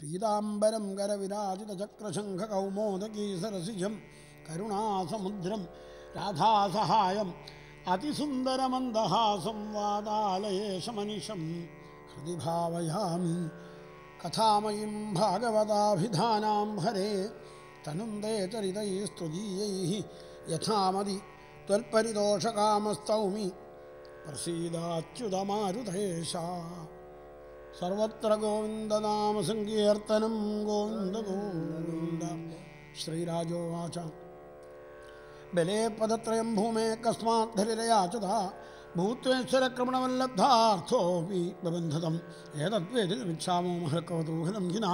पीताम्बरं करविराजितचक्रशङ्खकौमोदकीसरसिजं करुणासमुद्रं राधासहायम् अतिसुन्दरमन्दहासंवादालयेशमनिशं हृदि भावयामि कथामयीं भागवताभिधानां हरे तनुन्दे तरितैस्तृदीयैः यथामदि त्वत्परितोषकामस्तौमि प्रसीदाच्युतमारुतेषा सर्वत्र गोविन्दनामसङ्कीर्तनं गोविंद गोविन्द श्रीराजोवाच बले पदत्रयं भूमे कस्माद्धरिरयाचता भूत्वेश्वरक्रमणवल्लब्धार्थोऽपि प्रबन्धतम् एतद्वेदि गमिच्छामो महर्कवतूहलं गिना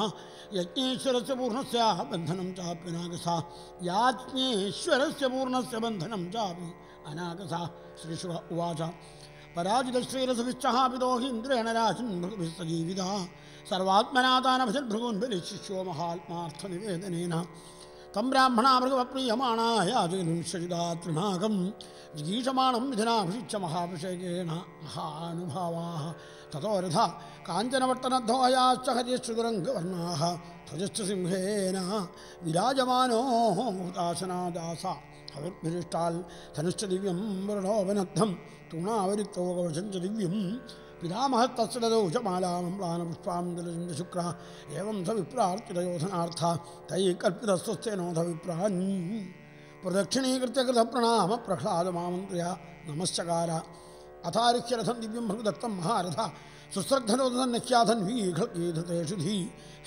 यज्ञेश्वरस्य पूर्णस्याः बन्धनं चापि नागसा याज्ञेश्वरस्य पूर्णस्य बन्धनं चापि अनागसा श्रीशुव उवाच पराजितश्रीरसविश्चः विदोहि इन्द्रेण राशिं भृगुभिस्सजीविदः सर्वात्मना तानभृगून् बलिशिष्यो महात्मार्थनिवेदनेन तं ब्राह्मणा मृगवप्रीयमाणायाजनिंशजिदातृणागं जिगीषमाणं विधिनाभिषिच्य महाभिषेकेण महानुभावाः ततो रथ काञ्चनवर्तनध्वयाश्च हरिश्चुदुरङ्गवर्णाः ध्वजश्च सिंहेन विराजमानो हुतासना हविर्भिरिष्टाल् धनुश्च दिव्यं वृणोपनद्धम् तूणावरिक्तोकवशं च दिव्यं पितामह तत्सदौषमालामं प्लानपुष्पाञ्जलिशुक्र एवं स विप्रार्चितयोधनार्थ तैः कल्पितस्वस्तेनोऽथ विप्रान् प्रदक्षिणीकृत्य कृतप्रणाम प्रह्लादमामन्त्र्य नमश्चकार अथारिक्ष्यरथं दिव्यं भृगुदत्तं महारथ सुस्रग्धनोदनख्याधन्वीघ्लकीधतेषु धी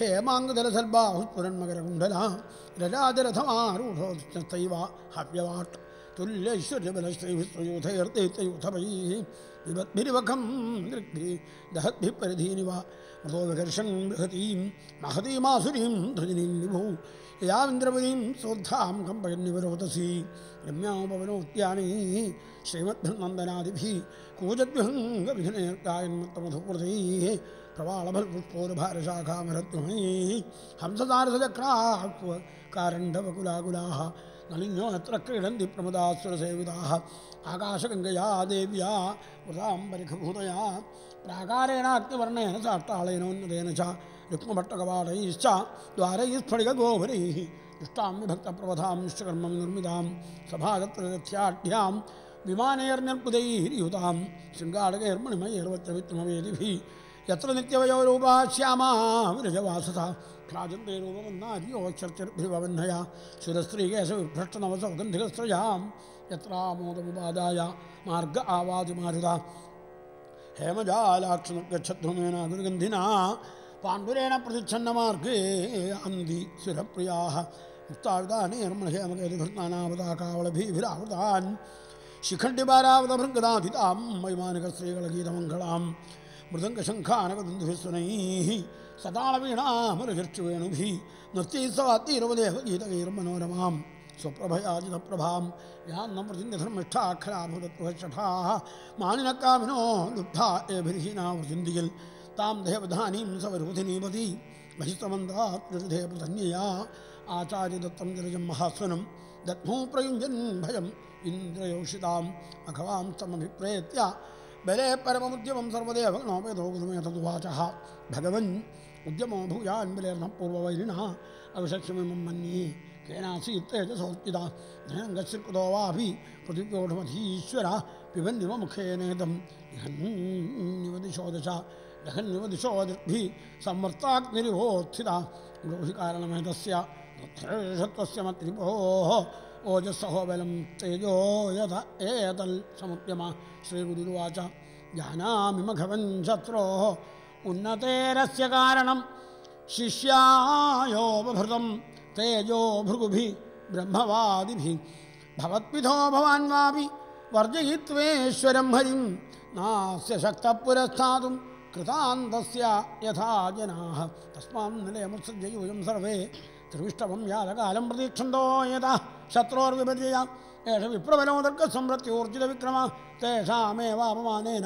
हेमाङ्गदलसल्बाहुस्फुरन्मकरकुण्डला रजाजरथमारूढोस्तैव हव्यवाट् तुल्यैश्वर्यबलश्रीभिहर्षन् मासुरीं ध्वजो याविन्द्रपदीं शोद्धां कम्पयन्निवरोदसी रम्यापवनोद्याने श्रीमद्भिर्नन्दनादिभिः कूजद्भिङ्गी हंसतारथचक्रा कारण्डवकुलाकुलाः नलिङ्गत्र क्रीडन्ति प्रमदासुरसेविताः आकाशगङ्गया देव्या वृथाम्बरिखभूतया प्राकारेणाग्निवर्णेन साष्टालेनोन्नतेन च रुक्मभट्टकपाटैश्च द्वारैः स्फटिकगोभरैः विभक्तप्रवधां निष्कर्मं निर्मितां सभागत्रथ्याढ्यां विमानैर्निर्पुदैर्युतां शृङ्गाडकैर्मणिमयैर्वत्रवित्रमवेदिभिः यत्र नित्यवयोरूपाः श्यामा विरजवाससा க்ராஜந்தேனோமன்னாரியோச்சர்ச்சிர்பிவன்ஹயா சுரஸ்ரீகேசவிபஷ்டநவசௌகந்திகஸ்ரயாம் யத்ராமோதவிவாதாய மார்க ஆவாதி மாருதா ஹேமஜாலாட்சணுகச்சத்ருமேன துர்கந்தினா பாண்டுரேண பிரதிச்சன்னமார்க்கு அந்தி சுரப்பிரியாக முக்தாவிதானேர்மணஹேமகேதுகிருத்னானாவதாகாவளபீபிராவதான் शिखण्डिबारावदभृङ्गदाधितां वैमानिकस्त्रीगणगीतमङ्गलां मृदङ्गशङ्खानकदन्धुभिस्वनैः सदानवीणामरुचिर्वेणुभिः नृत्यैस्सातीरवदेवगीतगैर्मनोरमां स्वप्रभयाजितप्रभां यान्नमृजिन्द्रधर्मिष्ठाखराभूतत्वषठाः मानिनकामिनो दुग्धा एभिर्हीनावृजिन्दिगिल् तां देवधानीं सवरूधिनीपति महिस्तमन्दात्रिधे प्रसन्नया आचार्यदत्तं गिरिजं महास्वनं दत्मो प्रयुञ्जन् भयम् इन्द्रयोषिताम् अघवां तमभिप्रेत्य बले परममुद्यमं सर्वदेवगणोपेदोगुमेतदुवाचः भगवन् उद्यमो भूयान्मिलेर्नः पूर्ववैरिणः अविषक्षमिमं मन्ये केनासीत्ते च सोत्पिता धनङ्गश्रीकृतो वापि पृथिव्योढमधीश्वर पिबन्निव मुखेनेदं निहन्निव दिशोदश दहन्निव दिशोदिर्भिः संवर्ताग्निरिभोत्थिता ब्रूहि ओजस्सहो बलं तेजो यथ एतल् समुद्यमा श्रीगुरुवाच जानामिमघवन् शत्रोः उन्नतेरस्य कारणं शिष्यायोपभृतं तेजो भृगुभि ब्रह्मवादिभिः भवत्पिधो भवान् वापि वर्जयित्वेश्वरं हरिं नास्य शक्तः पुरस्थातुं कृतान्तस्य यथा जनाः तस्मान् निलयसज्जयु वयं सर्वे त्रिष्टवं यातकालं प्रतीक्षन्तो यथा शत्रोर्विपर्यया एष विप्रवलो दर्गसंप्रत्योर्जितविक्रमा तेषामेव अपमानेन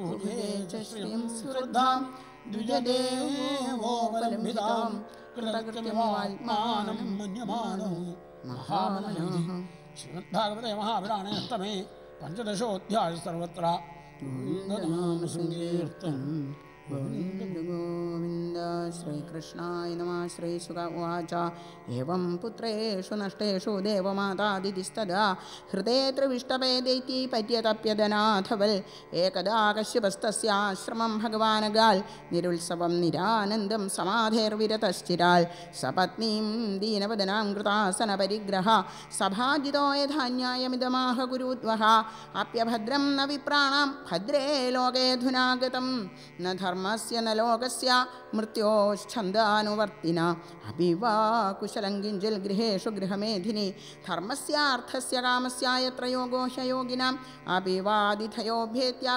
श्रीं श्रद्धां द्विजदेवोपलम्बितां कृतकृतवात्मानं श्रीमद्धागवते महाबुराणस्तमे पञ्चदशोऽध्याय सर्वत्रे ഗോവിന്ദ ശ്രീകൃഷ്ണായ നമ ശ്രീസുക ഉവാച ഏവം പുത്രേഷു നഷ്ടേഷു ദേവമാതാദിതിസ്തദാ ഹൃദേ ത്രിവിഷ്ടപേദൈത്തി പര്യതപ്യതനാഥവൽ ഏകദാ കശ്യപസ്തസ്യാശ്രമം ഭഗവാനഗാൽ നിരുത്സവം നിരാനന്ദം സമാധേർവിരതശ്ചിരാൽ സപത്നീം ദീനവദനാം കൃതാസന പരിഗ്രഹ സഭാജിതോ യഥാന്യായമിതമാഹ ഗുരുദ്വഹ അപ്യഭദ്രം ന വിപ്രാണാം ഭദ്രേ ലോകേധുനാഗതം ന ധർമ്മ मस्य न लोकस्य मृत्यो अपि वा कुशलं गृहमेधिनी धर्मस्यार्थस्य कामस्यायत्र योगोषयोगिनाम् अपि वा तिथयो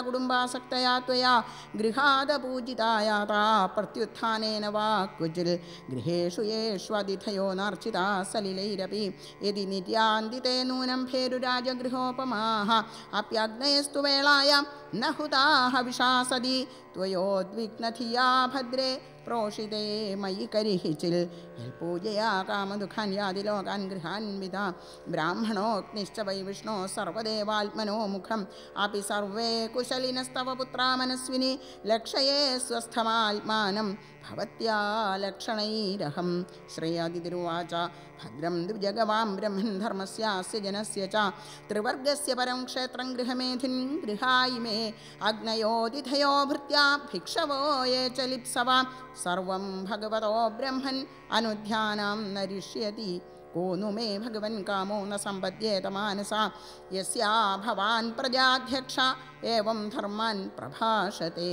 कुटुम्बासक्तया त्वया गृहादपूजिता याता प्रत्युत्थानेन वा कुशिल् गृहेषु एष्वधिथयो नार्चिता सलिलैरपि यदि नित्यान्दिते नूनं फेरुराजगृहोपमाः अप्यग्नेस्तु वेलायां न हुताः विशासदि त्वयोद्विघ्नधिया भद्रे प्रोषिते मयि करिहिचिल् पूजया कामदुःखान् यादि लोकान् गृहान्विता ब्राह्मणोऽग्निश्च वै विष्णो सर्वदेवात्मनो मुखम् अपि सर्वे कुशलिनस्तव पुत्रा मनस्विनि लक्षये स्वस्थमात्मानं भवत्या लक्षणैरहं श्रेयादितिरुवाच भद्रं द्विजगवां ब्रह्मन् धर्मस्यास्य जनस्य च त्रिवर्गस्य परं क्षेत्रं गृहमेधिन् गृहायि मे अग्नयोदिधयो भृत्या भिक्षवो ये च लिप्सवा सर्वं भगवतो ब्रह्मन् अनुध्यानां नरिष्यति को नु मे भगवन्कामो न सम्पद्येत मानसा यस्या भवान् प्रजाध्यक्षा एवं धर्मान् प्रभाषते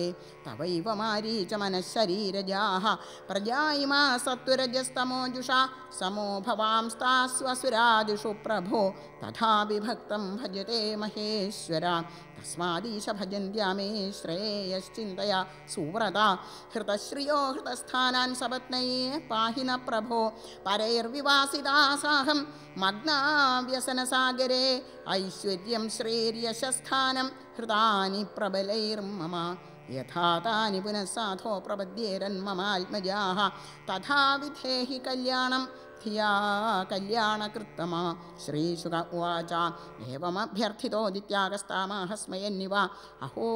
तवैव मारीचमनःशरीरजाः प्रजा इमा सत्तुरजस्तमोजुषा समो भवां स्तास्व प्रभो तथा विभक्तं भजते महेश्वरा अस्मादीश भजन्त्या मे श्रेयश्चिन्तया सुव्रता हृतश्रियो हृतस्थानान् सपत्नये पाहि न प्रभो परैर्विवासिदासाहं मग्नाव्यसनसागरे ऐश्वर्यं श्रेर्यशस्थानं हृतानि प्रबलैर्मम यथा तानि पुनः साधो प्रबद्येरन्ममात्मजाः तथा विधेहि कल्याणं धिया कल्याणकृत्तमा श्रीशुक उवाच एवमभ्यर्थितोदित्यागस्तामाह स्मयन्निव अहो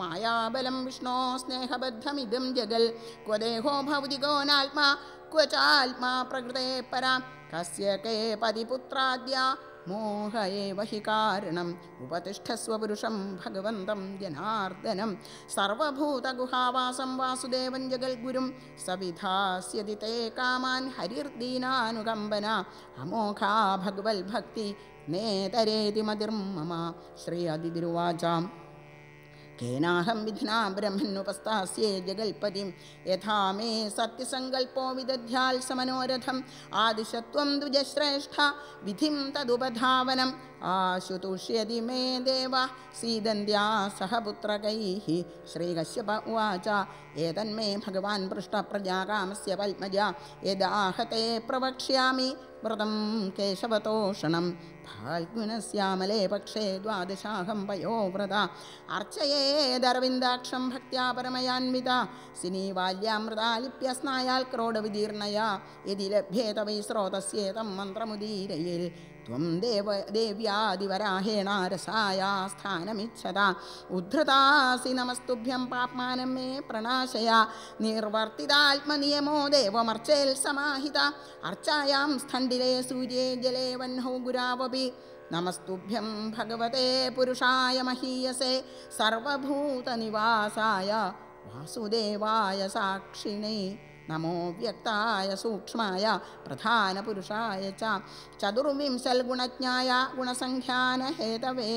मायाबलं विष्णो स्नेहबद्धमिदं जगल क्व देहो भौतिकोऽनात्मा क्व क्वचात्मा प्रकृते परा कस्य के पदिपुत्राद्या മോഹ ഏവ ഹി കാരണം ഉപതിഷ്ഠസ്വപുരുഷം ഭഗവന്തം ജനാർദ്ദനം സർവഭൂതഗുഹാവാസം വാസുദേവൻ ജഗൽഗുരും സവിധാസ്യതി തേ കാമാൻ ഹരിർദീനാനുകമ്പന അമോഘാ ഭഗവത്ഭക്തി നേതരേതി മതിർമ്മ ശ്രീ അതിരുവാചാം तेनाहं विधिना ब्रह्मनुपस्थास्ये जगल्पतिं यथा मे सत्यसङ्कल्पो विदध्याल् समनोरथम् आदिशत्वं द्विजश्रेष्ठ विधिं तदुपधावनम् आशुतोष्यदि मे देव सीदन्त्या सह पुत्रकैः श्रीकस्य उवाच एतन्मे भगवान् पृष्ट रामस्य पद्मजा यदाहते प्रवक्ष्यामि व्रतं केशवतोषणं फाल्गुनस्यामले पक्षे द्वादशाघं पयोव्रता अर्चयेदरविन्दाक्षं भक्त्या परमयान्विता सिनी बाल्यामृता लिप्य यदि लभ्ये तवै स्रोतस्येतं त्वं देव देव्यादिवराहेणारसाया स्थानमिच्छता उद्धृतासि नमस्तुभ्यं पाप्मानं मे प्रणाशया निर्वर्तितात्मनियमो देवमर्चेल्समाहिता अर्चायां स्थण्डिले सूर्ये जले वह्नौ गुरावपि नमस्तुभ्यं भगवते पुरुषाय महीयसे सर्वभूतनिवासाय वासुदेवाय साक्षिणे नमो व्यक्ताय सूक्ष्माय प्रधानपुरुषाय च चतुर्विंशल्गुणज्ञाय गुणसङ्ख्यानहेतवे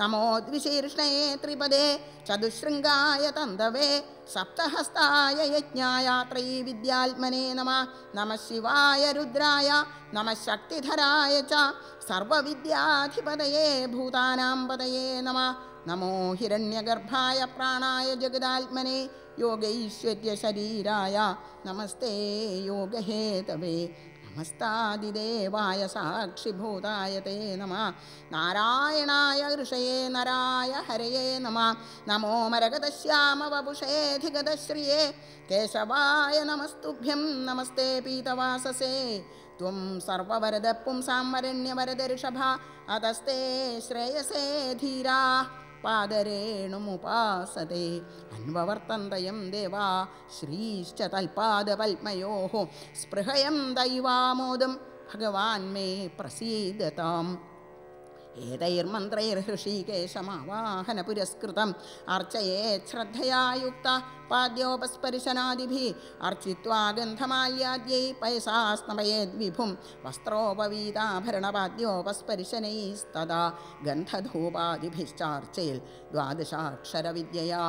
नमो द्विशीर्ष्णये त्रिपदे चतुशृङ्गाय तन्दवे सप्तहस्ताय यज्ञाय त्रयीविद्याल्मने नमः नमः शिवाय रुद्राय नमः शक्तिधराय च सर्वविद्याधिपदये भूतानां पदये नमः नमो हिरण्यगर्भाय प्राणाय जगदात्मने योगैश्वर्यशरीराय नमस्ते योगहेतवे नमस्तादिदेवाय साक्षिभूताय ते नमः नारायणाय ऋषये नराय हरये नमः नमो मरगतश्याम केशवाय नमस्तुभ्यं नमस्ते पीतवाससे त्वं सर्ववरद पुंसांवरण्यवरदऋषभा अतस्ते श्रेयसे धीरा पादरेणुमुपासते अन्ववर्तन्तयं देवा श्रीश्च तल्पादवल्मयोः स्पृहयम् दैवामोदं भगवान् मे प्रसीदताम् एतैर्मन्त्रैर्हृषीकेशमावाहन आर्चये अर्चयेच्छ्रद्धया युक्ता पाद्योपस्पर्शनादिभिः अर्चित्वा गन्धमायाद्यैः पयसा वस्त्रोपवीताभरणपाद्योपस्पर्शनैस्तदा गन्धधूपादिभिश्चार्चयेल् द्वादशाक्षरविद्यया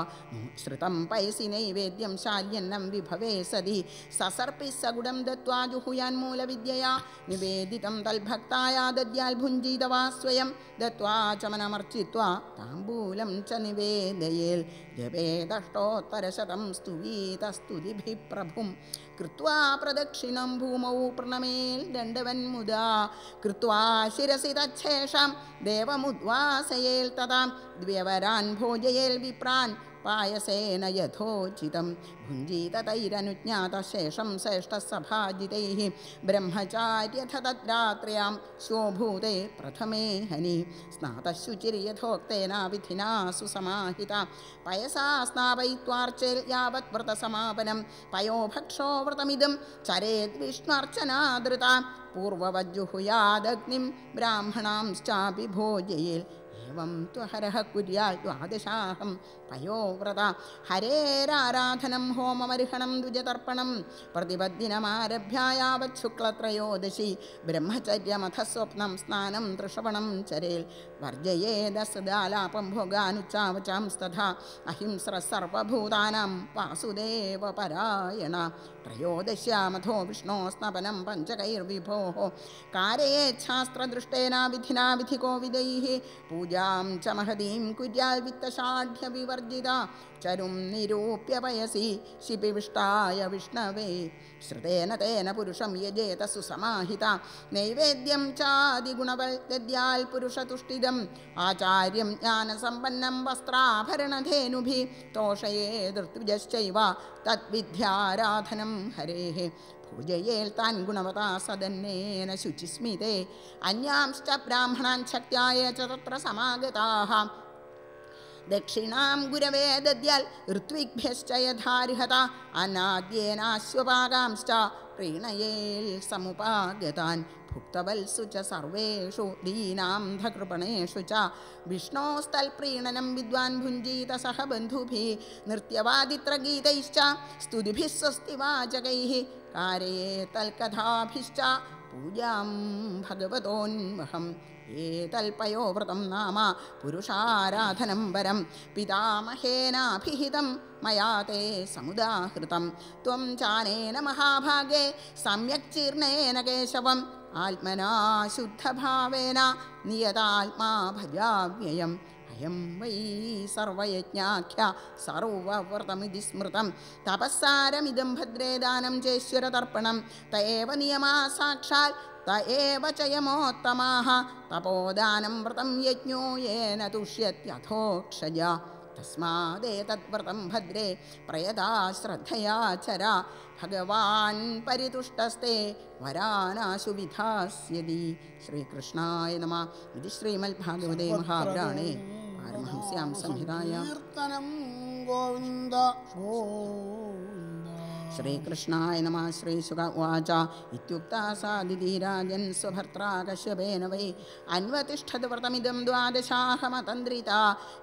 श्रुतं पयसि नैवेद्यं शाल्यन्नं विभवे सदि ससर्पिस्सगुडं दत्वा जुहूयान्मूलविद्यया निवेदितं तद्भक्ताया दद्याल् स्वयं दत्वा चमनमर्चित्वा ताम्बूलं च निवेदये जवेदष्टोत्तर प्रभुं कृत्वा प्रदक्षिणं भूमौ प्रणमेल् दण्डवन्मुदा कृत्वा शिरसि तच्छेषां देवमुद्वासयेल् तदां द्व्यवरान् भोजयेल्विप्रान् विप्रान् पायसेन यथोचित यथोचितं भुञ्जीततैरनुज्ञातशेषं श्रेष्ठसभाजितैः ब्रह्मचार्यथ तद्रात्र्यां स्वभूते प्रथमे हनि स्नातशुचिर्यथोक्तेन विधिना सुसमाहिता पयसा स्नापयित्वार्चैर्यावत्व्रतसमापनं पयोभक्षो व्रतमिदं चरेद्विष्णुर्चनादृता पूर्ववज्जुहुयादग्निं ब्राह्मणांश्चापि भोजयेत् एवं त्वहरः कुर्या द्वादशाहं पयोव्रता हरेराराधनं होमवरिहणं द्विजतर्पणं प्रतिपद्दिनमारभ्या यावच्छुक्लत्रयोदशी ब्रह्मचर्यमथस्वप्नं स्नानं तृषपणं चरे वर्जयेदसदालापं भोगानुचावचांस्तथा अहिंस्र सर्वभूतानां वासुदेवपरायण त्रयोदश्या मधो पञ्चकैर्विभोः कारयेच्छास्त्रदृष्टेनाविधिना विधि गोविदैः पूजां च महदीं कुर्या वर्जिता चरुं निरूप्य वयसी शिपिविष्टाय विष्णवे श्रुतेन तेन पुरुषं यजेत सुसमाहिता नैवेद्यं चादिगुणवल् दद्याल् पुरुषतुष्टिदम् आचार्यं ज्ञानसम्पन्नं वस्त्राभरणधेनुभिः तोषयेदृत्विजश्चैव हरे हरेः पूजयेल्तान् गुणवता सदन शुचिस्मिते अन्यांश ब्राह्मणा शक्त्याय च तत्र समागताः दक्षिणां गुरवेदद्याल् ऋत्विग्भ्यश्च यथार्हता अनाद्येनाश्वपागांश्च प्रीणयेल् समुपागतान् भुक्तवल्सु च सर्वेषु दीनां धकृपणेषु च विष्णोस्तल्प्रीणनं विद्वान् भुञ्जीत सह बन्धुभिः नृत्यवादित्रगीतैश्च स्तुतिभिः स्वस्ति वाचकैः कारयेतल्कथाभिश्च पूजां भगवतोन्महम् एतल्पयो व्रतं नाम पुरुषाराधनं वरं पितामहेनाभिहितं मया ते समुदाहृतं त्वं चानेन महाभागे सम्यक् चीर्णेन केशवम् आत्मना शुद्धभावेन नियतात्मा भजाव्ययम् अयं वै सर्वयज्ञाख्या सर्वव्रतमिति स्मृतं तपःसारमिदं भद्रे दानं चेश्वरतर्पणं त एव नियमा साक्षात् त एव च यमोत्तमाः तपो व्रतं यज्ञो येन तुष्यत्यथोक्षया तस्मादेतत् भद्रे प्रयता श्रद्धया चरा भगवान् परितुष्टस्ते वरा नासुविधास्यति श्रीकृष्णाय नमः इति श्रीमद्भागवते महाप्राणे श्रीकृष्णाय नमः श्रीसुग उवाच इत्युक्ता सा दिधि राजन् स्वभर्त्राकश्यपेन वै अन्वतिष्ठद्व्रतमिदं द्वादशाहमतन्द्रिता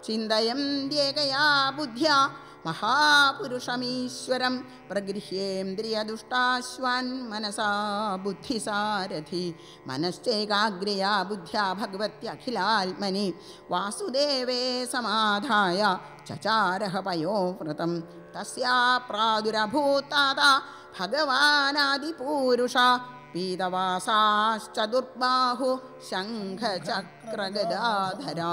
चिन्तयन्त्येकया बुद्ध्या महापुरुषमीश्वरं मनसा बुद्धिसारथि मनश्चैकाग्र्या बुद्ध्या भगवत्यखिलात्मनि वासुदेवे समाधाय चचारः पयोव्रतं तस्या प्रादुरभूतादा भगवानादिपूरुषा पीतवासाश्च दुर्बाहु शङ्खचक्रगदाधरा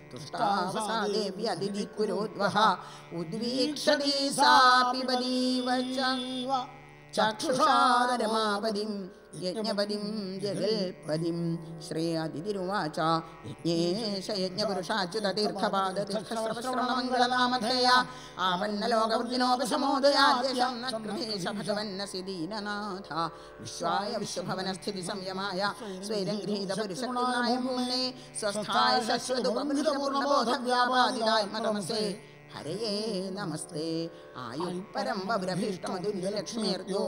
तस्तावासा देवी अदिक्कोरोद् वहा उद्वीक्षदिसापि ചക്ഷുഷാദരമാപതിം യജ്ഞപതിം ജഗൽപതിം ശ്രേയാതിരുവാച യജ്ഞേശ യജ്ഞപുരുഷാച്യുതീർത്ഥപാദതിഷ്ഠസ്രവശ്രവണമംഗളനാമധേയ ആവന്നലോകവൃദ്ധിനോപശമോദയാദ്യശം ന കൃതേശഭഗവന്നസി ദീനനാഥ വിശ്വായ വിശ്വഭവനസ്ഥിതി സംയമായ സ്വൈരം ഗൃഹീതപുരുഷക്തിനായ മൂലേ സ്വസ്ഥായ ശശ്വതുപമൃതപൂർണബോധവ്യാപാദിതാത്മതമസേ ഹരയേ നമസ്തേ ആയു പരം ബഭ്രഭീഷ്ടമതുല്യലക്ഷ്മിയർദ്യോ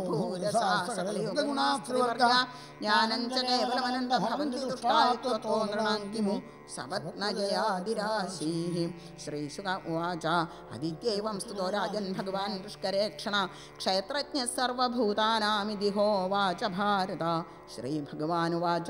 ജ്ഞാനം ച കേവലമനന്ദഭവന്തി ദുഷ്ടാത്വോ നൃണാങ്കിമു सवत्नजयादिराशीः श्रीशुक उवाच अदित्यैवं स्तुतो राजन् भगवान् पुष्करे क्षण क्षेत्रज्ञः सर्वभूतानामिति होवाच भारत श्रीभगवानुवाच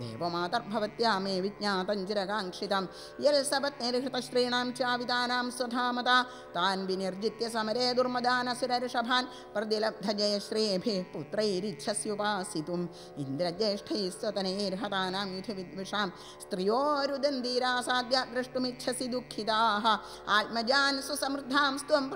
देवमातर्भवत्यामे विज्ञातं चिरकाङ्क्षितं यल्सपत्निर्हृतश्रीणां चाविदानां स्वधामता तान् विनिर्जित्य समरे दुर्मदानसुरऋषभान् प्रतिलब्धजयश्रीभिः पुत्रैरिच्छस्युपासितुम् इन्द्रज्येष्ठैः स्वतनैर्हतानां युधविद्विषां स्त्रियोरु रुदन्धीरासाद्या द्रष्टुमिच्छसि दुःखिताः आत्मजान् सुसमृद्धां त्वं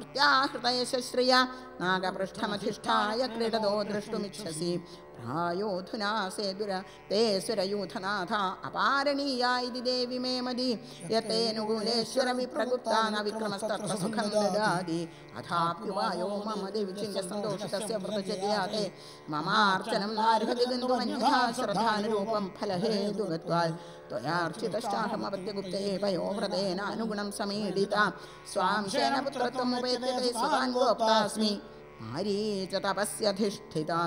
श्रिया नागपृष्ठमधिष्ठाय क्रीडतो द्रष्टुमिच्छसि से हाँ, सेदुर ते सुरयूथनाथा अपारणीया इति देवि मे मदि यतेऽनुगुणेश्वरमि प्रगुप्ता न विक्रमस्तत्र सुखं ददाति अथाप्युवायो मम देविचिन्त्य सन्तोषस्य व्रतचर्या ते ममार्चनं नार्हति गन्तुमन्यथा श्रद्धानुरूपं फलहेतुगत्वात् त्वयार्चितश्चाहमपद्यगुप्ते पयोव्रतेनानुगुणं समीडिता स्वांशेन पुत्रत्वमुपेत्य ते सुतान् गोप्तास्मि आरी च तपस्यधिष्ठिता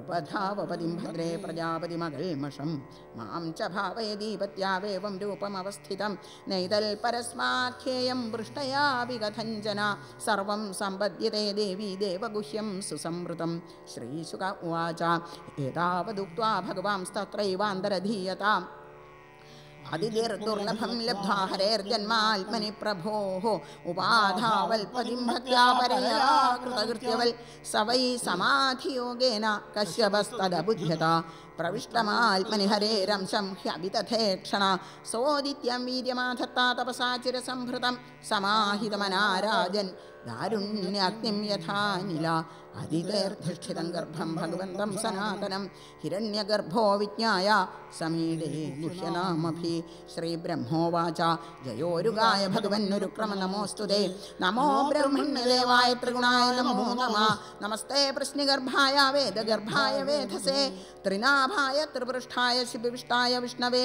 उपधावपतिं भद्रे प्रजापतिमगल्मषं मां च भावय दीपत्या रूपमवस्थितं नैदल्परस्माख्येयं वृष्टयापि विगतञ्जना सर्वं सम्पद्यते देवी देवगुह्यं सुसंवृतं श्रीशुक उवाच एतावदुक्त्वा भगवांस्तत्रैवान्तरधीयताम् അതിഥിർദുർലഭം ലബ്ധ്വാ ഹരേർജന്മാത്മനി प्रभो उपाधावल्पतिं भक्त्या परया कृतकृत्यवल् स वै समाधियोगेन कश्यपस्तदबुध्यत प्रविष्टमात्मनि हरेरंशं ह्यभितथे क्षण सोदित्यं वीर्यमाधत्ता तपसा चिरसम्भृतं समाहितमनाराजन् दारुण्याग्निं यथा निला अधितैर्धिष्ठितं गर्भं भगवन्तं सनातनं हिरण्यगर्भो विज्ञाय समीडे गुह्यनामभि श्रीब्रह्मोवाच जयोरुगाय भगवन्नुरुक्रम नमोऽस्तु ते नमो ब्रह्मण्यदेवाय त्रिगुणाय नमो नमः नमस्ते प्रश्निगर्भाय वेदगर्भाय वेधसे त्रिनाभाय त्रिपृष्ठाय शिविविष्टाय विष्णवे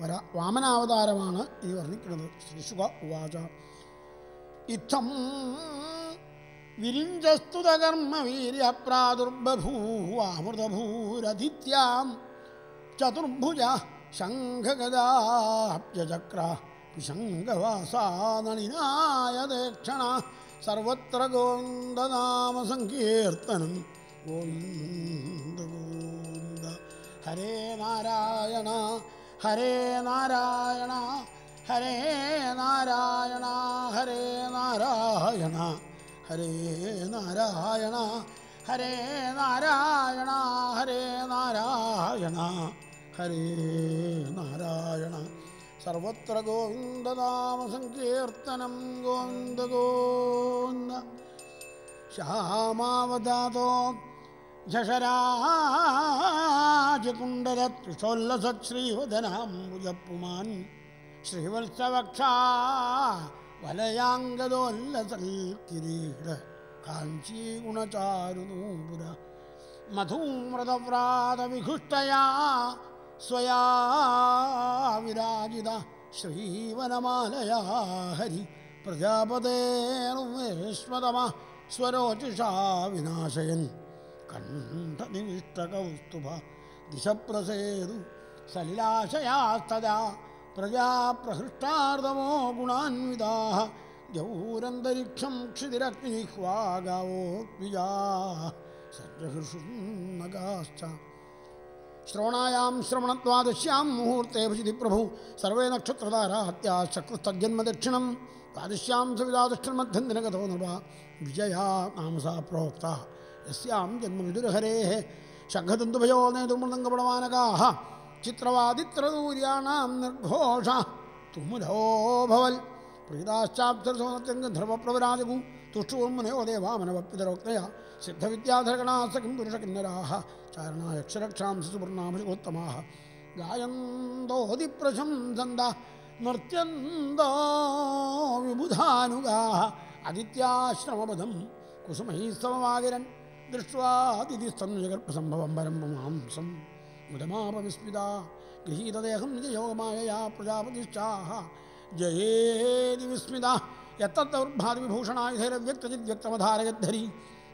വരാ വാമനാവതാരമാണ് ഈ വർണ്ണിക്കുന്നത് ശ്രീശുഖ ഉവാച ഇത്തം വിരിഞ്ചസ്തുതകർമ്മവീര്യപ്രാദുർബഭൂവാമൃതഭൂരധിത്യാം ചതുർഭുജ ശംഖഗദാപ്യചക്ര ശംഖവാസാനളിനായദേക്ഷണ സർവത്ര ഗോന്ദനാമസങ്കീർത്തനം ഗോവിന്ദ ഗോവിന്ദ ഹരേ നാരായണ ഹരേ നാരായണ ഹരേ നാരായണ ഹരേ നാരായണ ഹരേ നാരായണ ഹരേ നാരായണ ഹരേ നാരായണ ഹരേ നാരായണ സർവത്ര സങ്കീർത്തനം ഗോവിന്ദ ഗോവിന്ദ ശ്യാമാവതാതോ झषराजकुण्डरत्सोल्लसत्श्रीवधनाम्बुजपुमान् श्रीवत्सवक्षा वलयाङ्गदोल्लसल्किरीड व्रात विघुष्टया स्वया विराजिता श्रीवनमालया हरि प्रजापतेर्विश्वतमः स्वरोचिषा विनाशयन् कण्ठनिविष्टकौस्तुभः दिशप्रसेदु सलिलाशयास्तदा प्रजाप्रहृष्टार्दमो गुणान्विदाः जौरन्तरिक्षं क्षितिरग्निह्वागावोद्विजाः सर्गहृषुन्नगाश्च श्रवणायां श्रवणत्वादश्यां मुहूर्ते भजति प्रभु सर्वे नक्षत्रदारा हत्याश्चकृस्तज्जन्मदक्षिणं द्वादश्यां सविदादक्षिणमध्यन्दिनगतो नृपा विजया नामसा प्रोक्ताः यस्यां जन्मविदुरहरेः शङ्खदन्तुभयो ने तुः चित्रवादित्रदूर्याणां निर्घोषा तुमुलोभवल् प्रीताश्चाप्तृत्यङ्गराजगु तुष्टुवर्मुनयो देवामनवृतरोक्तया सिद्धविद्याधर्गणासखिन्दुरुषकिन्नराः चारणायक्षरक्षांशुपूर्णांशोत्तमाः गायन्तोऽधिप्रशंसन्द नर्त्यन्तो विबुधानुगाः अदित्याश्रमपदं कुसुमहीस्तवमागिरन् दृष्ट्वादिति संसगर्भसम्भवं वरं मांसं मुदमापविस्मिता गृहीतदेहं निजयोगमायया प्रजापतिश्चाः जयेति विस्मिता यत्तद्दौर्भादिविभूषणायुधैरव्यक्तचिद्व्यक्तमधारयद्धरी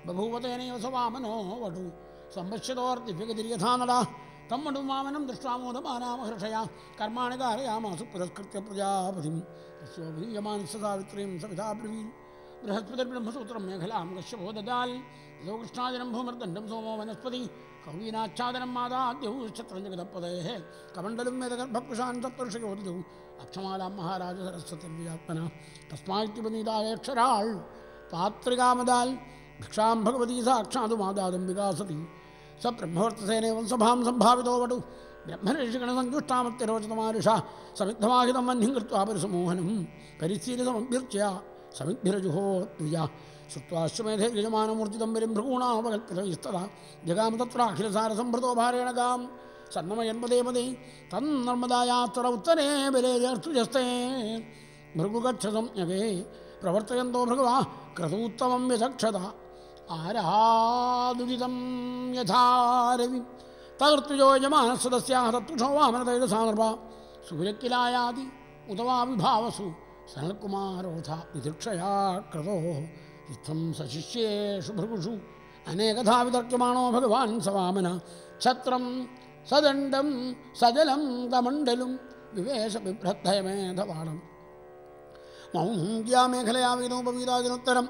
बभूवतेनैव स वामनो वटु संवश्यतोऽर्तिभ्यगतिर्यथानला तं वटु वामनं दृष्ट्वा मोदमानामहर्षया कर्माणि कारयामासु पुरस्कृत्य प्रजापतिं तस्योपदीयमानस्य सावित्रीं सविधा ब्रवीन् बृहस्पति ब्रह्मसूत्र कश्यपो ददाल् लोकृष्णादिनं भूमर्दंडम सोमो वनस्पति कवीनाच्छादन मादाद्यौश्चत्रञ्जगदपदेः कमंडल मेदगर्भकुशा सप्तर्षयोदु अक्षमा महाराज सरस्वतिर्व्यात्मना तस्मात्युपनीतायक्षराळ् पात्रिकामदाल् भिक्षां भगवती साक्षादु मादादम्बिका सति स ब्रह्मवर्तसेनेवं सभां सम्भावितो वटु ब्रह्मनिषिगणसञ्जुष्टामत्यरोचतमारुषा समिद्धमाहितं वह्निं कृत्वा परिसमोहनं करिशीलसमभ्यर्च्य समिभ्यरजुहोत्विजा श्रुत्वाश्वमेधे यजमानमूर्तितं वरिं भृगूणामवकल्पितस्तदा जगाम तत्र अखिलसारसम्भृतो भारेण गां सन्नमयन्पदे पदे तन्नर्मदायात्र उत्तरे बिलेजर्तुजस्ते भृगुगच्छसंज्ञके प्रवर्तयन्तो भृगवा क्रतूत्तमं व्यचक्षत आरहादुदितं यथारवि तदर्तुजो यजमानः सदस्याः तत्तुषो वामनतैरसा नृपा सुविरक्किलायादि उत वा निक्षयां भृगुषु अनेकधा वितर्क्यमाणो भगवान् सवामण्डलं मेखलया वेदोपवीतारं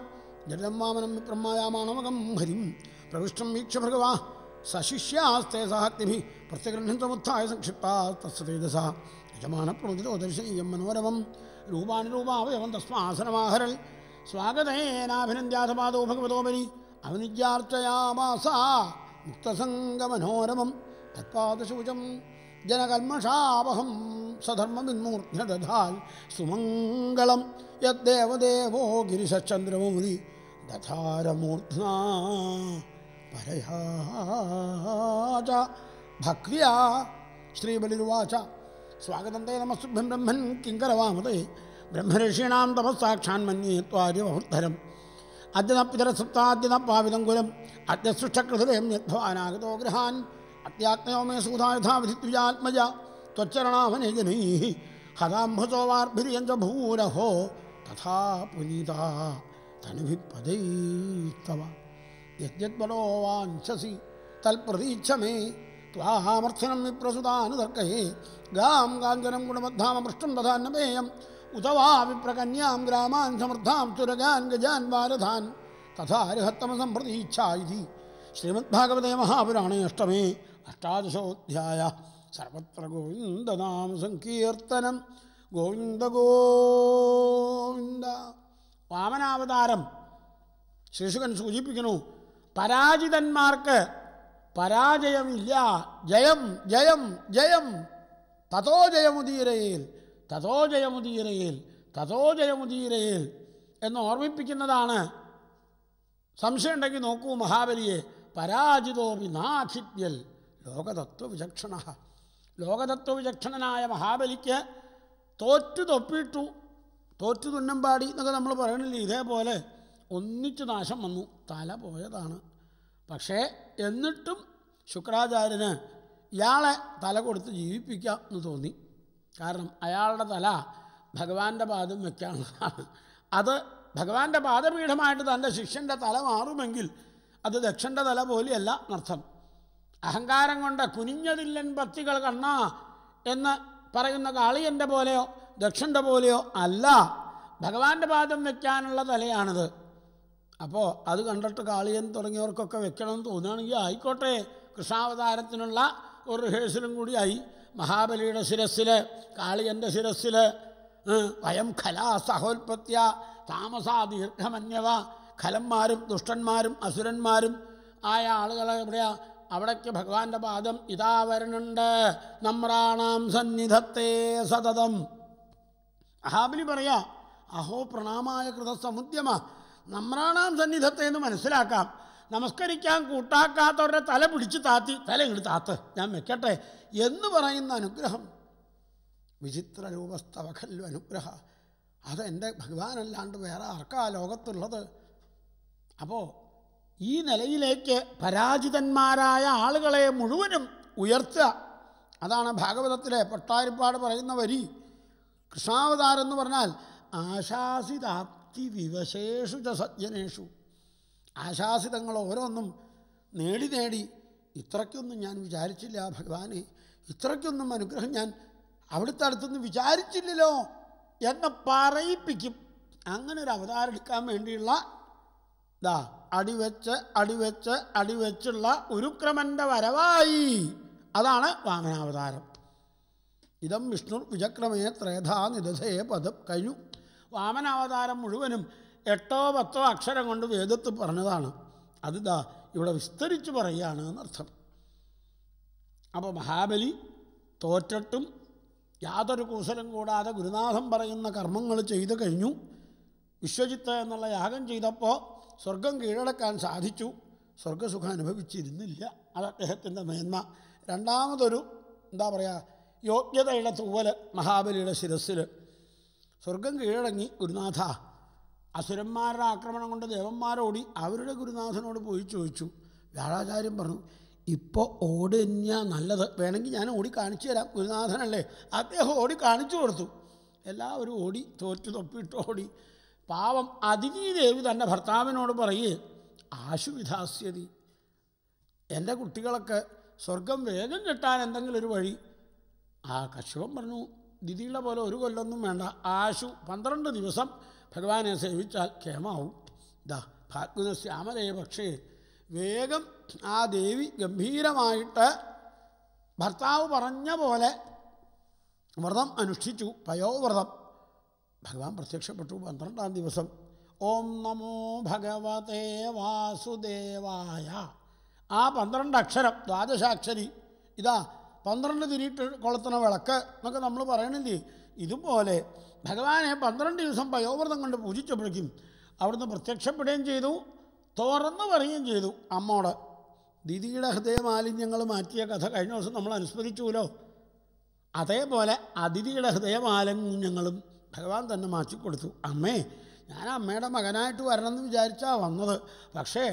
वामनं विप्रमायामाणमगं हरिं प्रविष्टं वीक्ष्य भगवा सशिष्यास्ते सिभिः प्रत्यगृह्णं समुत्थाय संक्षिप्ता यजमानप्रतिरो दर्शनीयं मनोरमम् रूपानुरूपाभयवन्तस्मासरमाहरन् स्वागत एनाभिनन्द्यासपादौ भगवतोपरि अभिनिद्यार्चयामासा मुक्तसङ्गमनोरमं तत्पादशुचं जनकल्मषापहं सधर्मविन्मूर्ध् दधाल् सुमङ्गलं यद्देवदेवो गिरिशश्चन्द्रमौमुनि दधारमूर्ध्ना परहा भक्त्या श्रीबलिरुवाच स्वागतन्ते नमस्त ब्रह्मन् किङ्करवामते ब्रह्मऋषीणां तपस्साक्षान्मन्ये त्वादिवहुद्धरम् अद्य न पितर न पाविदं कुलम् अद्य सुष्ठकृतदयं यद्भवानागतो गृहान् अत्यात्मयो मे सुधा यथा विधित्विजात्मजा त्वच्चरणामने जनैः हदाम्भसो वार्भिर्यञ्च भूरहो तथा पुनीता तनुभिपदैस्तव यद्यद्बलो वाञ्छसि तल्प्रतीच्छ मे ത്വാമർത്ഥനം വിപ്രസുതാനുതർക്കേ ഗാം കാഞ്ചനം ഗുണമദ്ധാമൃഷ്ടം പ്രധാനപേയം ഉതവാ വിപ്രകന്യാം ഗ്രാമാൻ സമൃദ്ധാം തുരഗാൻ ഗജാൻ വാരധാൻ തഥാർഹത്തമസം പ്രതീക്ഷാ ഇതി ശ്രീമദ്ഭാഗവതേ മഹാപുരാണേ അഷ്ടമേ അഷ്ടാദശോധ്യായ സർവത്ര ഗോവിന്ദനാമ സങ്കീർത്തനം ഗോവിന്ദ ഗോവിന്ദ വാമനാവതാരം ശിശുകൻ സൂചിപ്പിക്കുന്നു പരാജിതന്മാർക്ക് പരാജയമില്ല ജയം ജയം ജയം തതോ ജയമുദീരയിൽ തതോ ജയമുദീരയിൽ തതോ ജയമുദീരയിൽ എന്ന് ഓർമ്മിപ്പിക്കുന്നതാണ് സംശയമുണ്ടെങ്കിൽ നോക്കൂ മഹാബലിയെ പരാജിതോ നാഥിത്യൽ ലോകതത്വ വിചക്ഷണ ലോകതത്വ വിചക്ഷണനായ മഹാബലിക്ക് തോറ്റു തൊപ്പിട്ടു തോറ്റു തുന്നമ്പാടി എന്നൊക്കെ നമ്മൾ പറയണില്ലേ ഇതേപോലെ ഒന്നിച്ചു നാശം വന്നു തല പോയതാണ് പക്ഷേ എന്നിട്ടും ശുക്രാചാര്യന് ഇയാളെ തല കൊടുത്ത് ജീവിപ്പിക്കാം എന്ന് തോന്നി കാരണം അയാളുടെ തല ഭഗവാന്റെ പാദം വെക്കാനുള്ളതാണ് അത് ഭഗവാന്റെ പാദപീഠമായിട്ട് തൻ്റെ ശിഷ്യൻ്റെ തല മാറുമെങ്കിൽ അത് ദക്ഷൻ്റെ തല പോലെയല്ല എന്നർത്ഥം അഹങ്കാരം കൊണ്ട് കുനിഞ്ഞതില്ലൻ ഭക്തികൾ കണ്ണ എന്ന് പറയുന്ന കാളിയൻ്റെ പോലെയോ ദക്ഷൻ്റെ പോലെയോ അല്ല ഭഗവാന്റെ പാദം വെക്കാനുള്ള തലയാണിത് അപ്പോൾ അത് കണ്ടിട്ട് കാളിയൻ തുടങ്ങിയവർക്കൊക്കെ വെക്കണം എന്ന് തോന്നുകയാണെങ്കിൽ ആയിക്കോട്ടെ കൃഷ്ണാവതാരത്തിനുള്ള ഒരു റിഹേഴ്സലും കൂടിയായി മഹാബലിയുടെ ശിരസ്സിൽ കാളിയൻ്റെ ശിരസ്സിൽ വയം ഖലാ സഹോൽപത്യ താമസാ ദീർഘമന്യവ ഖലന്മാരും ദുഷ്ടന്മാരും അസുരന്മാരും ആയ ആളുകളെ എവിടെയാ അവിടേക്ക് ഭഗവാന്റെ പാദം ഇതാ വരണുണ്ട് നമ്രാണാം സന്നിധത്തെ സതതം മഹാബലി പറയാ അഹോ പ്രണാമായ കൃത സമുദ്യമ നമ്രാണാം സന്നിധത്തെ എന്ന് മനസ്സിലാക്കാം നമസ്കരിക്കാൻ കൂട്ടാക്കാത്തവരുടെ തല പിടിച്ച് താത്തി തല ഇങ്ങോട്ട് താത്ത് ഞാൻ വെക്കട്ടെ എന്ന് പറയുന്ന അനുഗ്രഹം വിചിത്ര രൂപസ്ഥവഖല്ലു അനുഗ്രഹ അതെൻ്റെ ഭഗവാനല്ലാണ്ട് വേറെ ആർക്കാ ലോകത്തുള്ളത് അപ്പോൾ ഈ നിലയിലേക്ക് പരാജിതന്മാരായ ആളുകളെ മുഴുവനും ഉയർത്തുക അതാണ് ഭാഗവതത്തിലെ പട്ടാരിപ്പാട് പറയുന്ന വരി കൃഷ്ണാവതാരം എന്ന് പറഞ്ഞാൽ ആശാസിതാത്മ അതിവിവശേഷു ചജ്ജനേഷു ആശാസിതങ്ങൾ ഓരോന്നും നേടി നേടി ഇത്രയ്ക്കൊന്നും ഞാൻ വിചാരിച്ചില്ല ഭഗവാനെ ഇത്രയ്ക്കൊന്നും അനുഗ്രഹം ഞാൻ അവിടുത്തെ അടുത്തൊന്നും വിചാരിച്ചില്ലല്ലോ എന്നെ പറയിപ്പിക്കും അങ്ങനെ ഒരു അവതാരം എടുക്കാൻ വേണ്ടിയുള്ള ദാ അടിവെച്ച് അടിവെച്ച് അടിവെച്ചുള്ള ഉരുക്രമൻ്റെ വരവായി അതാണ് വാമനാവതാരം ഇതം വിഷ്ണു വിചക്രമേ ത്രേധാ നിധേ പദം കഴിഞ്ഞു വാമനാവതാരം മുഴുവനും എട്ടോ പത്തോ അക്ഷരം കൊണ്ട് വേദത്തിൽ പറഞ്ഞതാണ് അതിതാ ഇവിടെ വിസ്തരിച്ച് പറയുകയാണ് എന്നർത്ഥം അപ്പോൾ മഹാബലി തോറ്റട്ടും യാതൊരു കൂസലും കൂടാതെ ഗുരുനാഥൻ പറയുന്ന കർമ്മങ്ങൾ ചെയ്തു കഴിഞ്ഞു വിശ്വജിത്ത് എന്നുള്ള യാഗം ചെയ്തപ്പോൾ സ്വർഗം കീഴടക്കാൻ സാധിച്ചു സ്വർഗസുഖം അനുഭവിച്ചിരുന്നില്ല അത് അദ്ദേഹത്തിൻ്റെ മേന്മ രണ്ടാമതൊരു എന്താ പറയുക യോഗ്യതയുടെ തൂവൽ മഹാബലിയുടെ ശിരസ്സിൽ സ്വർഗം കീഴടങ്ങി ഗുരുനാഥ അസുരന്മാരുടെ ആക്രമണം കൊണ്ട് ദേവന്മാരോടി അവരുടെ ഗുരുനാഥനോട് പോയി ചോദിച്ചു വ്യാഴാചാര്യം പറഞ്ഞു ഇപ്പോൾ ഓടി തന്നെയാ നല്ലത് വേണമെങ്കിൽ ഞാൻ ഓടി കാണിച്ചു തരാം ഗുരുനാഥനല്ലേ അദ്ദേഹം ഓടി കാണിച്ചു കൊടുത്തു എല്ലാവരും ഓടി തോറ്റു തൊപ്പിയിട്ട് ഓടി പാവം അതിഥി ദേവി തൻ്റെ ഭർത്താവിനോട് പറയേ ആശുവിധാസ്യതി എൻ്റെ കുട്ടികളൊക്കെ സ്വർഗം വേഗം കിട്ടാൻ എന്തെങ്കിലും ഒരു വഴി ആ കശുവം പറഞ്ഞു ദിദിയുടെ പോലെ ഒരു കൊല്ലൊന്നും വേണ്ട ആശു പന്ത്രണ്ട് ദിവസം ഭഗവാനെ സേവിച്ചാൽ ക്ഷേമാവും ഇതാ ഭാഗ്വന ശ്യാമലയെ പക്ഷേ വേഗം ആ ദേവി ഗംഭീരമായിട്ട് ഭർത്താവ് പറഞ്ഞ പോലെ വ്രതം അനുഷ്ഠിച്ചു പയോവ്രതം ഭഗവാൻ പ്രത്യക്ഷപ്പെട്ടു പന്ത്രണ്ടാം ദിവസം ഓം നമോ ഭഗവതേ വാസുദേവായ ആ പന്ത്രണ്ട് അക്ഷരം ദ്വാദശാക്ഷരി ഇതാ പന്ത്രണ്ട് തിരിയിട്ട് കൊളുത്തണ വിളക്ക് എന്നൊക്കെ നമ്മൾ പറയണില്ലേ ഇതുപോലെ ഭഗവാനെ പന്ത്രണ്ട് ദിവസം പയോവ്രതം കൊണ്ട് പൂജിച്ചപ്പോഴേക്കും അവിടുന്ന് പ്രത്യക്ഷപ്പെടുകയും ചെയ്തു തുറന്നു പറയുകയും ചെയ്തു അമ്മോട് ദിദിയുടെ ഹൃദയമാലിന്യങ്ങൾ മാറ്റിയ കഥ കഴിഞ്ഞ ദിവസം നമ്മൾ അനുസ്മരിച്ചുല്ലോ അതേപോലെ അതിഥിയുടെ ഹൃദയമാലിന്യങ്ങളും ഭഗവാൻ തന്നെ മാറ്റിക്കൊടുത്തു അമ്മേ ഞാൻ അമ്മയുടെ മകനായിട്ട് എന്ന് വിചാരിച്ചാണ് വന്നത് പക്ഷേ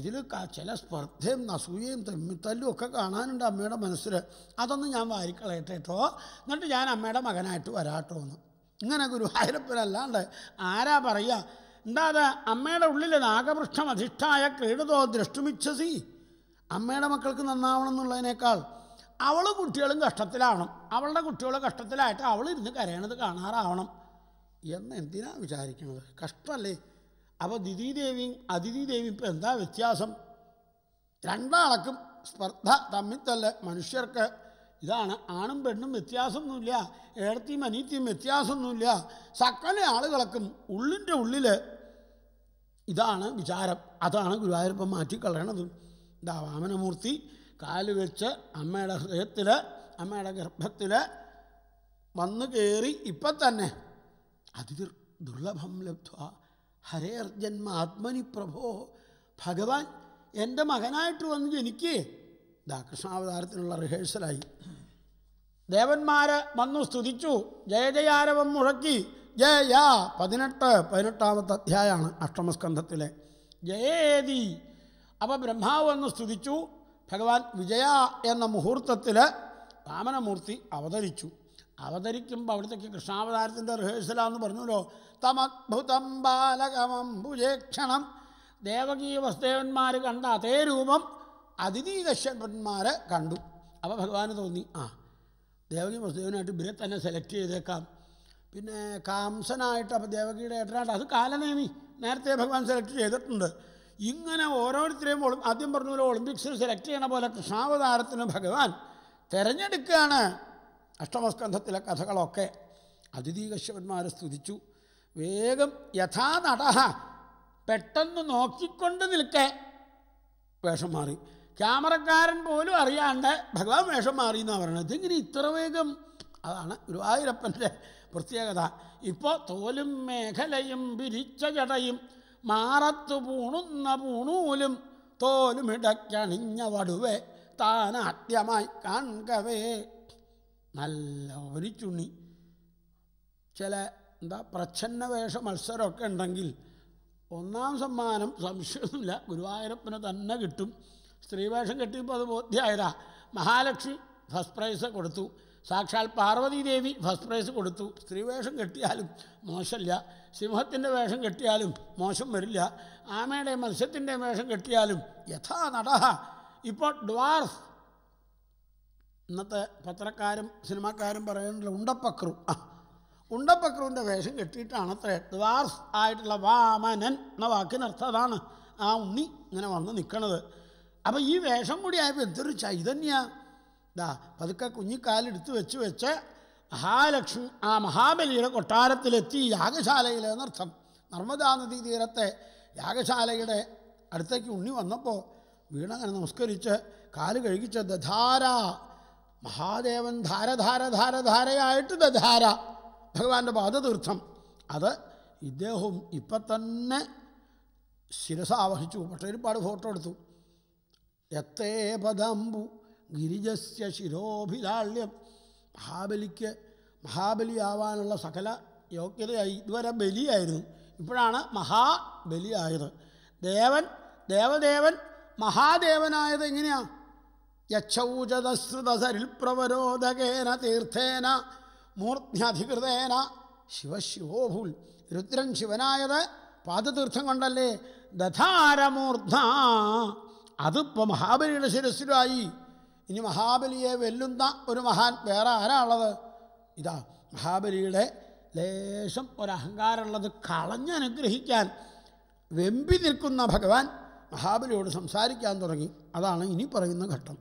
ഇതിൽ ചില സ്പർദ്ധയും നസൂയയും തെമ്മിത്തല്ലും ഒക്കെ കാണാനുണ്ട് അമ്മയുടെ മനസ്സിൽ അതൊന്നും ഞാൻ വാരിക്കളയട്ടെ കേട്ടോ എന്നിട്ട് ഞാൻ അമ്മയുടെ മകനായിട്ട് വരാട്ടോ എന്ന് ഇങ്ങനെ ഗുരുവായൂരപ്പനല്ലാണ്ട് ആരാ പറയുക എന്താ അത് അമ്മയുടെ ഉള്ളിൽ നാഗപൃഷ്ഠം അധിഷ്ഠായ ക്രീഡതോ ദൃഷ്ടുമിച്ഛസി അമ്മയുടെ മക്കൾക്ക് നന്നാവണം എന്നുള്ളതിനേക്കാൾ അവൾ കുട്ടികളും കഷ്ടത്തിലാവണം അവളുടെ കുട്ടികൾ കഷ്ടത്തിലായിട്ട് അവൾ ഇരുന്ന് കരയണത് കാണാറാവണം എന്ന് എന്തിനാണ് വിചാരിക്കുന്നത് കഷ്ടമല്ലേ അപ്പോൾ ദിതിദേവിയും അതിഥിദേവിയും ഇപ്പോൾ എന്താ വ്യത്യാസം രണ്ടാളക്കും സ്പർദ്ധ തമ്മിൽ തല്ല മനുഷ്യർക്ക് ഇതാണ് ആണും പെണ്ണും വ്യത്യാസമൊന്നുമില്ല ഏടത്തിയും അനീത്തിയും വ്യത്യാസമൊന്നുമില്ല സകല ആളുകൾക്കും ഉള്ളിൻ്റെ ഉള്ളിൽ ഇതാണ് വിചാരം അതാണ് ഗുരുവായൂരപ്പം മാറ്റിക്കളയണത് ഇതാ വാമനമൂർത്തി കാല് വെച്ച് അമ്മയുടെ ഹൃദയത്തിൽ അമ്മയുടെ ഗർഭത്തിൽ വന്നു കയറി ഇപ്പം തന്നെ അതിർ ദുർലഭം ലബ്ധ ഹരേ അർജന്മ ആത്മനി പ്രഭോ ഭഗവാൻ എൻ്റെ മകനായിട്ട് വന്ന് ജനിക്കേ ഇതാ കൃഷ്ണാവതാരത്തിനുള്ള റിഹേഴ്സലായി ദേവന്മാര് വന്നു സ്തുതിച്ചു ജയ ജയാരവം മുഴക്കി ജയ പതിനെട്ട് പതിനെട്ടാമത്തെ അധ്യായമാണ് അഷ്ടമസ്കന്ധത്തിലെ ജയേദി അപ്പോൾ ബ്രഹ്മാവ് വന്ന് സ്തുതിച്ചു ഭഗവാൻ വിജയ എന്ന മുഹൂർത്തത്തിൽ വാമനമൂർത്തി അവതരിച്ചു അവതരിക്കുമ്പോൾ അവിടത്തേക്ക് കൃഷ്ണാവതാരത്തിൻ്റെ റിഹേഴ്സലാന്ന് പറഞ്ഞല്ലോ തമദ്ഭുതം ബാലകമം ഭുജേക്ഷണം ദേവകീ വസുദേവന്മാർ കണ്ട അതേ രൂപം അതിഥി ദശന്മാർ കണ്ടു അപ്പോൾ ഭഗവാന് തോന്നി ആ ദേവകി വസുദേവനായിട്ട് ഇവരെ തന്നെ സെലക്ട് ചെയ്തേക്കാം പിന്നെ കാംസനായിട്ട് അപ്പോൾ ദേവകിയുടെ ഏട്ടനായിട്ട് അത് കാലനേമി നേരത്തെ ഭഗവാൻ സെലക്ട് ചെയ്തിട്ടുണ്ട് ഇങ്ങനെ ഓരോരുത്തരെയും ആദ്യം പറഞ്ഞ പോലെ ഒളിമ്പിക്സിൽ സെലക്ട് ചെയ്യണ പോലെ കൃഷ്ണാവതാരത്തിന് ഭഗവാൻ തിരഞ്ഞെടുക്കുകയാണ് അഷ്ടമസ്കന്ധത്തിലെ കഥകളൊക്കെ അതിഥീകശ്യപന്മാരെ സ്തുതിച്ചു വേഗം യഥാ പെട്ടെന്ന് നോക്കിക്കൊണ്ട് നിൽക്കേ വേഷം മാറി ക്യാമറക്കാരൻ പോലും അറിയാണ്ട് ഭഗവാൻ വേഷം മാറി എന്നാണ് പറയുന്നത് ഇതിങ്ങനെ ഇത്ര വേഗം അതാണ് ഗുരുവായൂരപ്പൻ്റെ പ്രത്യേകത ഇപ്പോൾ തോലും മേഖലയും പിരിച്ച ജടയും മാറത്തു പൂണുന്ന പൂണൂലും തോലുമിടക്കണിഞ്ഞ വടുവേ താനാട്യമായി കാൺകവേ നല്ല ഒരു ചുണി ചില എന്താ വേഷ മത്സരമൊക്കെ ഉണ്ടെങ്കിൽ ഒന്നാം സമ്മാനം സംശയമൊന്നുമില്ല ഗുരുവായൂരപ്പന് തന്നെ കിട്ടും സ്ത്രീവേഷം കിട്ടിയപ്പോൾ അത് ബോധ്യായതാ മഹാലക്ഷ്മി ഫസ്റ്റ് പ്രൈസ് കൊടുത്തു സാക്ഷാൽ പാർവതീദേവി ഫസ്റ്റ് പ്രൈസ് കൊടുത്തു സ്ത്രീവേഷം കെട്ടിയാലും മോശമില്ല സിംഹത്തിൻ്റെ വേഷം കെട്ടിയാലും മോശം വരില്ല ആമയുടെ മത്സ്യത്തിൻ്റെ വേഷം കെട്ടിയാലും യഥാ നട ഇപ്പോൾ ഡ്വാർഫ് ഇന്നത്തെ പത്രക്കാരും സിനിമാക്കാരും പറയുന്നത് ഉണ്ടപ്പക്രു ആ ഉണ്ടപ്പക്രുവിൻ്റെ വേഷം കെട്ടിയിട്ടാണ് അത്ര ദ്വാർസ് ആയിട്ടുള്ള വാമനൻ എന്ന വാക്കിനർത്ഥം അതാണ് ആ ഉണ്ണി ഇങ്ങനെ വന്ന് നിൽക്കണത് അപ്പോൾ ഈ വേഷം കൂടി ആയപ്പോൾ എന്തൊരു ചൈതന്യാ ദാ പതുക്കെ കുഞ്ഞിക്കാലെടുത്ത് വെച്ച് വെച്ച് മഹാലക്ഷ്മി ആ മഹാബലിയുടെ കൊട്ടാരത്തിലെത്തി യാഗശാലയിൽ എന്നർത്ഥം നർമ്മദാ നദീ തീരത്തെ യാഗശാലയുടെ അടുത്തേക്ക് ഉണ്ണി വന്നപ്പോൾ വീണങ്ങനെ നമസ്കരിച്ച് കാല് കഴുകിച്ച ദധാര മഹാദേവൻ ധാര ധാര ധാര ധാരയായിട്ട് ധാര ഭഗവാന്റെ പാദതീർത്ഥം അത് ഇദ്ദേഹവും ഇപ്പം തന്നെ ശിരസ ആവഹിച്ചു പക്ഷേ ഒരുപാട് ഫോട്ടോ എടുത്തു എത്തേ പദംബു ഗിരിജസ്യ ശിരോഭിലാള്യം മഹാബലിക്ക് മഹാബലിയാവാനുള്ള സകല യോഗ്യതയായി ഇതുവരെ ബലിയായിരുന്നു ഇപ്പോഴാണ് മഹാബലിയായത് ദേവൻ ദേവദേവൻ മഹാദേവനായത് എങ്ങനെയാണ് യക്ഷൗചതശ്രുതസരിൽപ്രവരോധകേന തീർത്ഥേന മൂർധ്യധികൃതേന ശിവശിവോഭുൽ രുദ്രൻ ശിവനായത് പാദതീർത്ഥം കൊണ്ടല്ലേ ദധാരമൂർധ അതിപ്പോൾ മഹാബലിയുടെ ശിരസ്സിലായി ഇനി മഹാബലിയെ വെല്ലുന്ന ഒരു മഹാൻ വേറെ ആരാണുള്ളത് ഇതാ മഹാബലിയുടെ ലേശം ഒരഹങ്കാരമുള്ളത് കളഞ്ഞനുഗ്രഹിക്കാൻ വെമ്പി നിൽക്കുന്ന ഭഗവാൻ മഹാബലിയോട് സംസാരിക്കാൻ തുടങ്ങി അതാണ് ഇനി പറയുന്ന ഘട്ടം